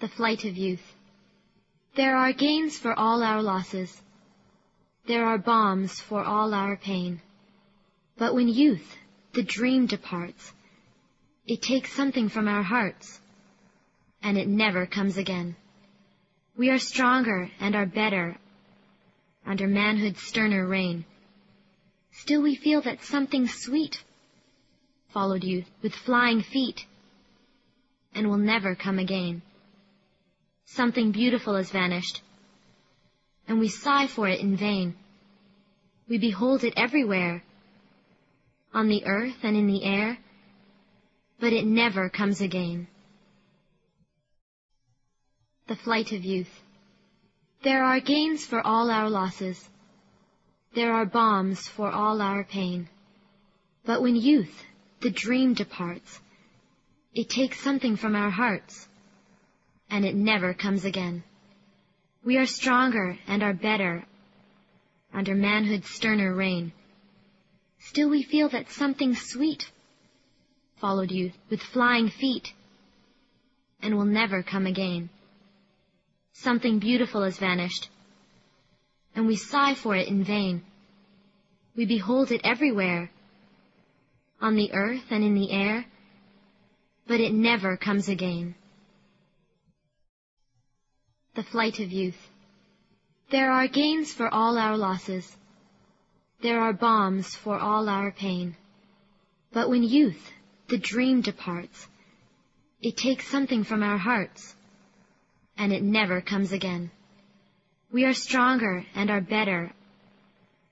The flight of youth. There are gains for all our losses. There are balms for all our pain. But when youth, the dream departs, it takes something from our hearts, and it never comes again. We are stronger and are better under manhood's sterner reign. Still we feel that something sweet followed youth with flying feet and will never come again. Something beautiful has vanished, and we sigh for it in vain. We behold it everywhere, on the earth and in the air, but it never comes again. The flight of youth. There are gains for all our losses. There are balms for all our pain. But when youth, the dream departs, it takes something from our hearts, and it never comes again. We are stronger and are better under manhood's sterner reign. Still we feel that something sweet followed youth with flying feet and will never come again. Something beautiful has vanished, and we sigh for it in vain. We behold it everywhere, on the earth and in the air, but it never comes again. The flight of youth. There are gains for all our losses. There are balms for all our pain. But when youth, the dream departs, it takes something from our hearts, and it never comes again. We are stronger and are better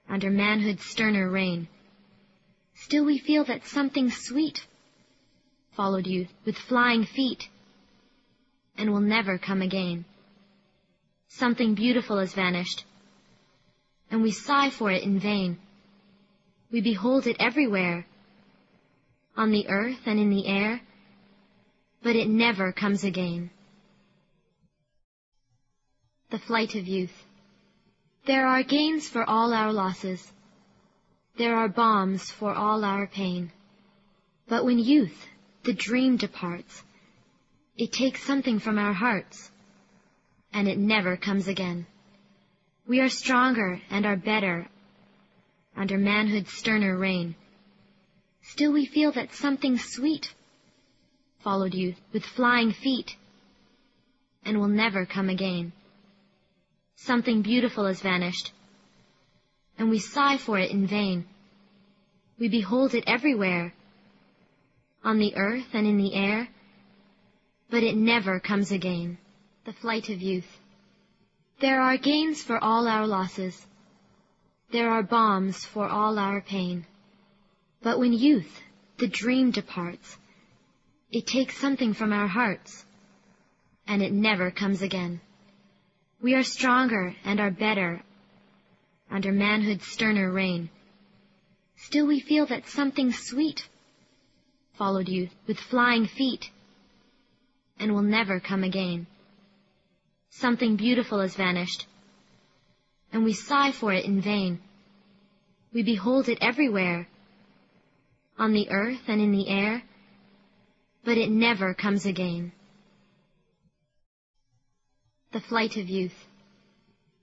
under manhood's sterner reign. Still we feel that something sweet followed youth with flying feet and will never come again. Something beautiful has vanished, and we sigh for it in vain. We behold it everywhere, on the earth and in the air, but it never comes again the flight of youth. There are gains for all our losses. There are balms for all our pain. But when youth, the dream departs, it takes something from our hearts, and it never comes again. We are stronger and are better under manhood's sterner reign. Still we feel that something sweet followed you with flying feet and will never come again something beautiful has vanished, and we sigh for it in vain. We behold it everywhere, on the earth and in the air, but it never comes again. The flight of youth. There are gains for all our losses. There are balms for all our pain. But when youth, the dream departs, it takes something from our hearts, and it never comes again. We are stronger and are better under manhood's sterner reign. Still we feel that something sweet followed youth with flying feet and will never come again. Something beautiful has vanished, and we sigh for it in vain. We behold it everywhere, on the earth and in the air, but it never comes again the flight of youth.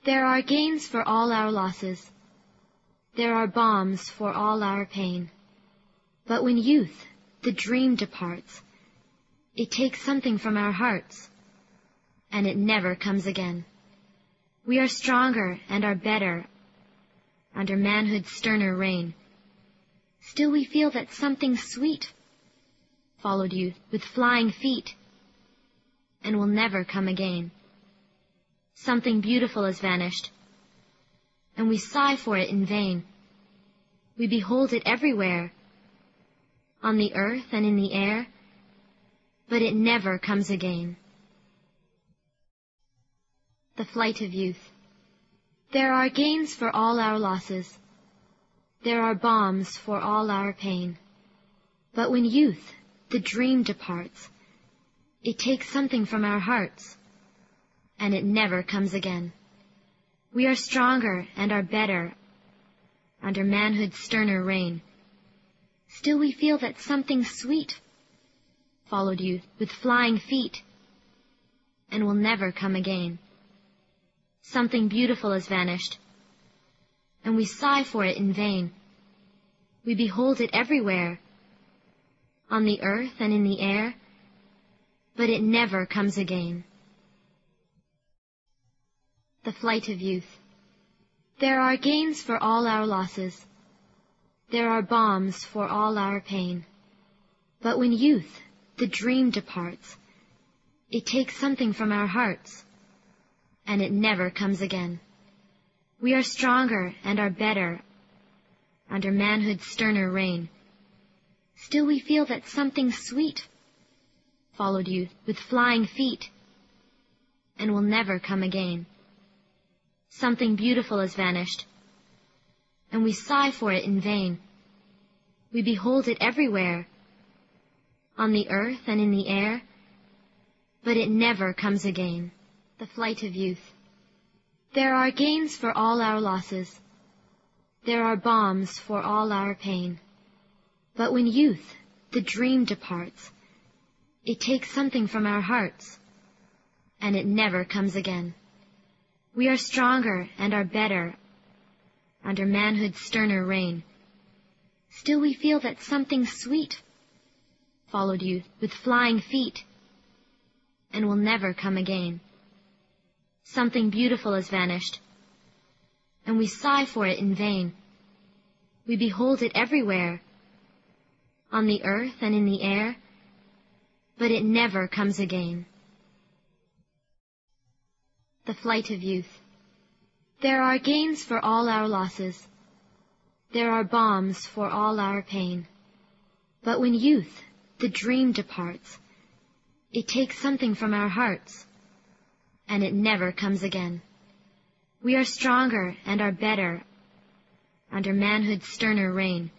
There are gains for all our losses. There are balms for all our pain. But when youth, the dream departs, it takes something from our hearts, and it never comes again. We are stronger and are better under manhood's sterner reign. Still we feel that something sweet followed youth with flying feet and will never come again something beautiful has vanished, and we sigh for it in vain. We behold it everywhere, on the earth and in the air, but it never comes again. The flight of youth. There are gains for all our losses. There are balms for all our pain. But when youth, the dream departs, it takes something from our hearts and it never comes again. We are stronger and are better under manhood's sterner reign. Still we feel that something sweet followed youth with flying feet and will never come again. Something beautiful has vanished, and we sigh for it in vain. We behold it everywhere, on the earth and in the air, but it never comes again. The Flight of Youth There are gains for all our losses. There are balms for all our pain. But when youth, the dream departs, it takes something from our hearts, and it never comes again. We are stronger and are better under manhood's sterner reign. Still we feel that something sweet followed youth with flying feet and will never come again. Something beautiful has vanished, and we sigh for it in vain. We behold it everywhere, on the earth and in the air, but it never comes again. The flight of youth. There are gains for all our losses. There are balms for all our pain. But when youth, the dream departs, it takes something from our hearts, and it never comes again. We are stronger and are better under manhood's sterner reign. Still we feel that something sweet followed youth with flying feet and will never come again. Something beautiful has vanished, and we sigh for it in vain. We behold it everywhere, on the earth and in the air, but it never comes again. The Flight of Youth There are gains for all our losses. There are balms for all our pain. But when youth, the dream departs, it takes something from our hearts and it never comes again. We are stronger and are better under manhood's sterner reign.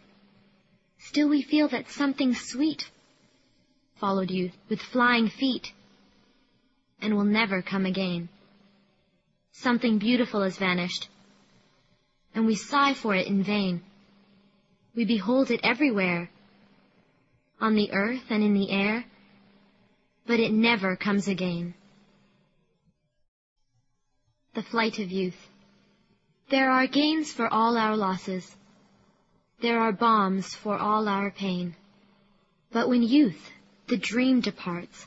Still we feel that something sweet followed you with flying feet and will never come again. Something beautiful has vanished, and we sigh for it in vain. We behold it everywhere, on the earth and in the air, but it never comes again the flight of youth. There are gains for all our losses. There are balms for all our pain. But when youth, the dream departs,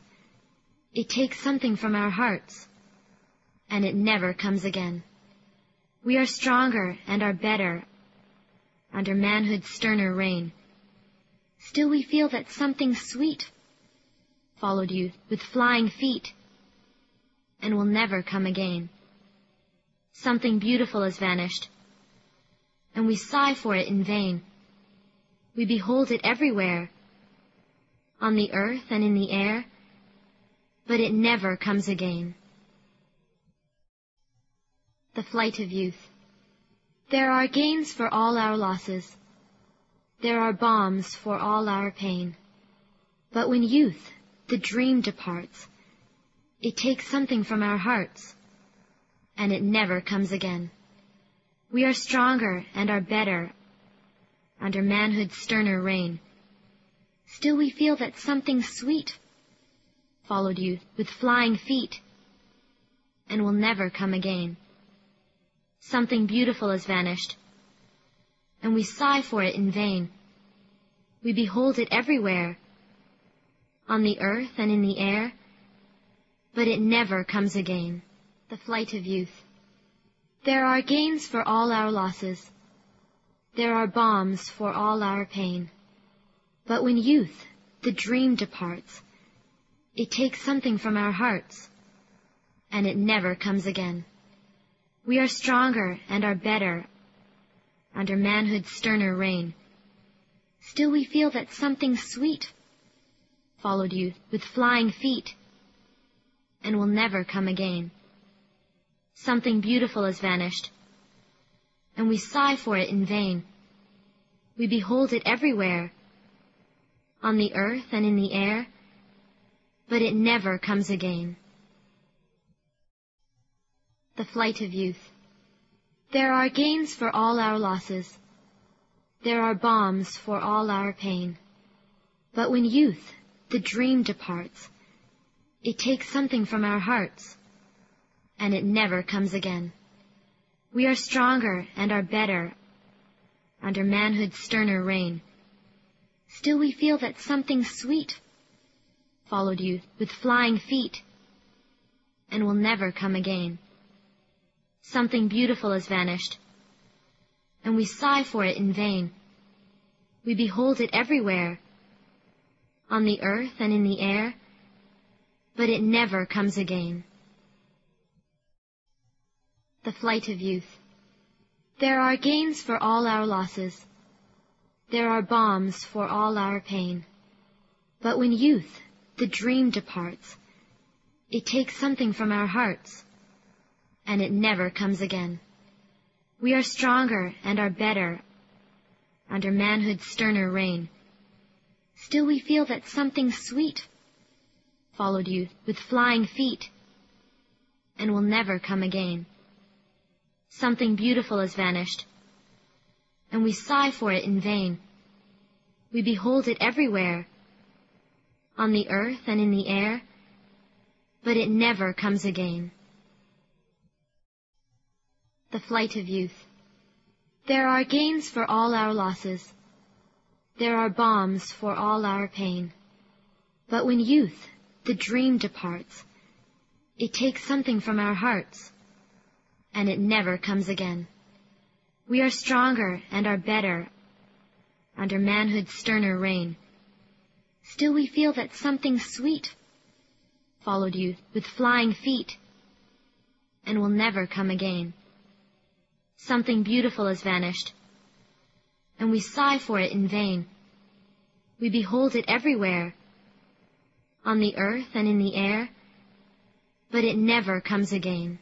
it takes something from our hearts, and it never comes again. We are stronger and are better under manhood's sterner reign. Still we feel that something sweet followed youth with flying feet and will never come again something beautiful has vanished, and we sigh for it in vain. We behold it everywhere, on the earth and in the air, but it never comes again. The Flight of Youth There are gains for all our losses. There are balms for all our pain. But when youth, the dream departs, it takes something from our hearts and it never comes again. We are stronger and are better under manhood's sterner reign. Still we feel that something sweet followed you with flying feet and will never come again. Something beautiful has vanished, and we sigh for it in vain. We behold it everywhere, on the earth and in the air, but it never comes again the flight of youth. There are gains for all our losses. There are balms for all our pain. But when youth, the dream departs, it takes something from our hearts, and it never comes again. We are stronger and are better under manhood's sterner reign. Still we feel that something sweet followed youth with flying feet and will never come again something beautiful has vanished, and we sigh for it in vain. We behold it everywhere, on the earth and in the air, but it never comes again. The Flight of Youth There are gains for all our losses. There are balms for all our pain. But when youth, the dream departs, It takes something from our hearts, and it never comes again. We are stronger and are better under manhood's sterner reign. Still we feel that something sweet followed youth with flying feet and will never come again. Something beautiful has vanished, and we sigh for it in vain. We behold it everywhere, on the earth and in the air, but it never comes again. The Flight of Youth There are gains for all our losses. There are balms for all our pain. But when youth, the dream departs, it takes something from our hearts, and it never comes again. We are stronger and are better under manhood's sterner reign. Still we feel that something sweet followed youth with flying feet and will never come again. Something beautiful has vanished, and we sigh for it in vain. We behold it everywhere, on the earth and in the air, but it never comes again. The Flight of Youth There are gains for all our losses. There are balms for all our pain. But when youth, the dream departs, it takes something from our hearts, and it never comes again. We are stronger and are better under manhood's sterner reign. Still we feel that something sweet followed you with flying feet and will never come again. Something beautiful has vanished, and we sigh for it in vain. We behold it everywhere, on the earth and in the air, but it never comes again.